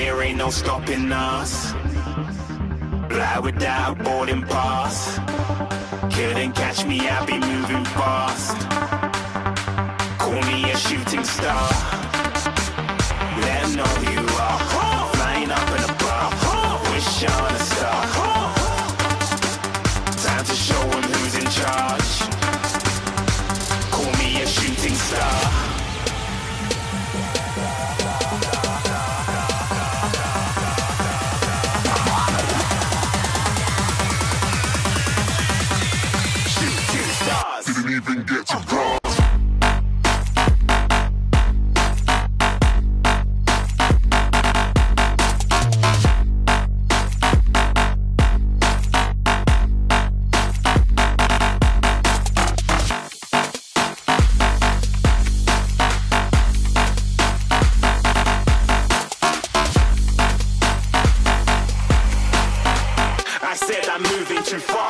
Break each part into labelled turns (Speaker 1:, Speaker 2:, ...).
Speaker 1: there ain't no stopping us. Fly without boarding pass. Couldn't catch me, I be moving fast.
Speaker 2: Even get to cross.
Speaker 1: I said I'm moving too far.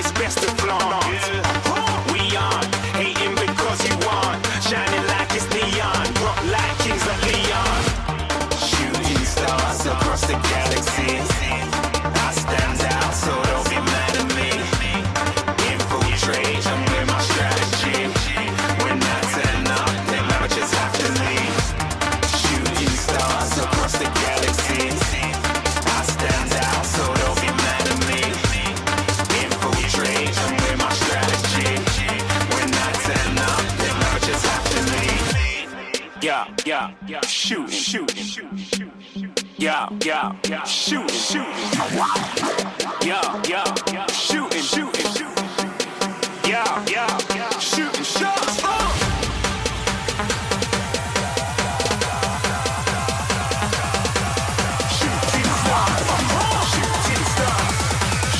Speaker 1: Yeah, yeah, yeah. Shoot, shoot, shoot, shoot. Yeah, yeah, yeah. Shooting, shooting. Yeah, yeah, yeah. Shooting, shooting, shooting. Yeah, yeah, yeah. Shooting shots. Shooting. Shooting.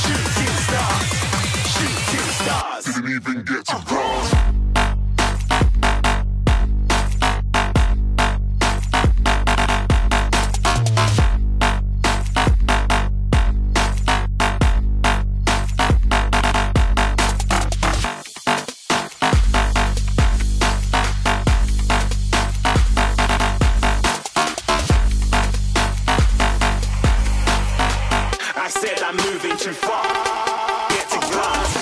Speaker 1: Shooting. Shooting.
Speaker 2: Didn't even get to cross.
Speaker 1: I'm moving too far. Get to glass.